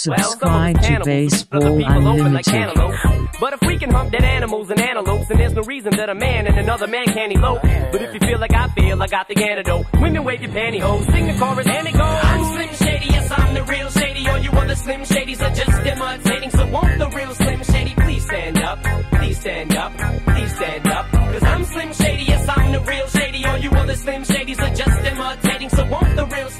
Subscribe to Baseball Unlimited. But if we can hump dead animals and antelopes, then there's no reason that a man and another man can't elope. But if you feel like I feel, I got the antidote. Women wave your pantyhose, sing the chorus, and it goes. I'm Slim Shady, yes, I'm the real Shady. All you other Slim Shadys are just imitating. So won't the real Slim Shady please stand up? Please stand up, please stand up. Cause I'm Slim Shady, yes, I'm the real Shady. All you other Slim Shadys are just imitating. So won't the real?